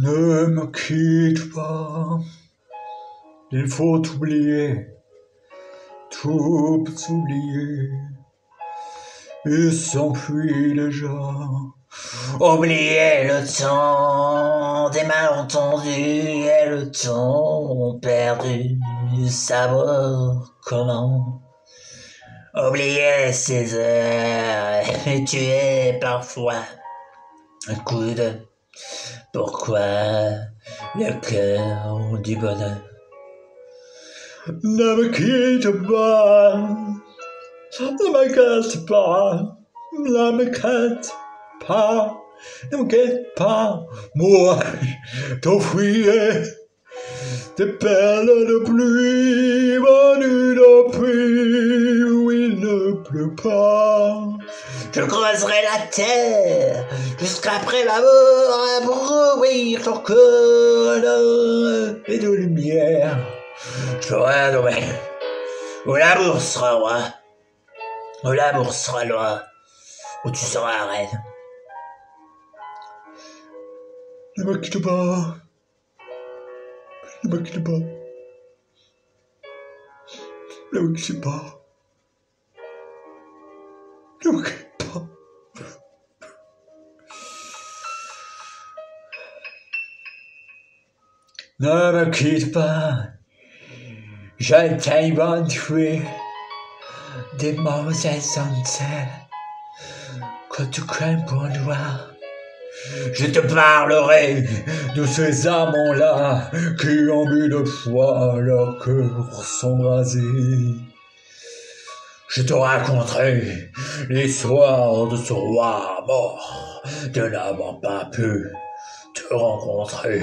Ne me quitte pas, il faut oublier, tout oublier, et s'enfuit déjà. Oublier le temps des malentendus et le temps perdu, savoir comment. Oublier ces heures et tuer parfois un coup pourquoi le cœur du bonheur Ne me quitte pas, ne me quitte pas, ne me quitte pas, ne me quitte pas, moi t'offrirai des perles de pluie venues depuis où il ne pleut pas. Je creuserai la terre jusqu'après ma mort à brouillir ton cœur et de lumière. Je ferai nommé où l'amour sera roi, où l'amour sera loi, où tu seras reine. Ne me quitte pas. Ne me quitte pas. Ne me quitte pas. Ne me quitte pas. Je t'ai des mauvaises que tu crains pour moi. Je te parlerai de ces amants-là qui ont bu de foi leur cœur s'embraser. Je te raconterai l'histoire de ce roi mort de n'avoir pas pu te rencontrer.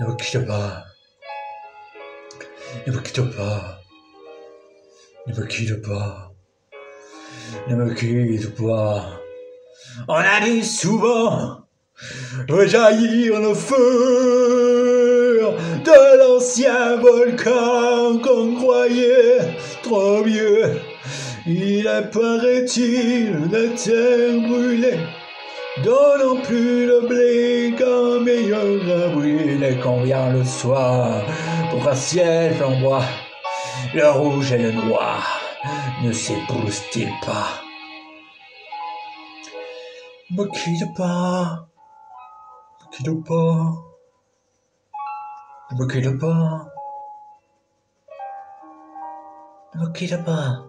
Ne me quitte pas. Ne me quitte pas. Ne me quitte pas. Ne me quitte pas. On a vu souvent rejaillir le feu de l'ancien volcan qu'on croyait trop vieux. Il apparaît-il la terre brûlée, donnant plus de blé qu'un meilleur avril. Et quand vient le soir, pour un ciel flamboie, le rouge et le noir ne s'épousent-ils pas? Me quitte pas. Me quitte pas. Me quitte pas. Me quitte pas.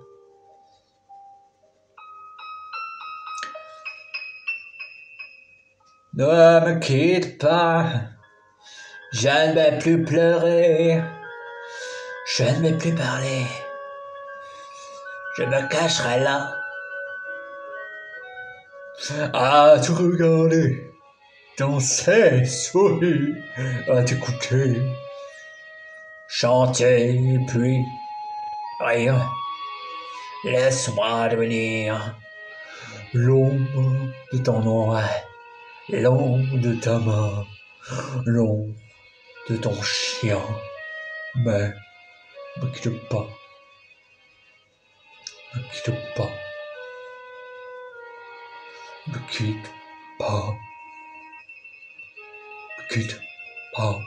Ne me quitte pas. Je ne vais plus pleurer. Je ne vais plus parler. Je me cacherai là. À te regarder. Danser, sourire, à t'écouter. Chanter, puis rire. Laisse-moi devenir l'ombre de ton oreille, l'ombre de ta main, l'ombre de ton chien. Mais ne quitte pas. Ne quitte pas. Ne quitte pas. Me quitte pas.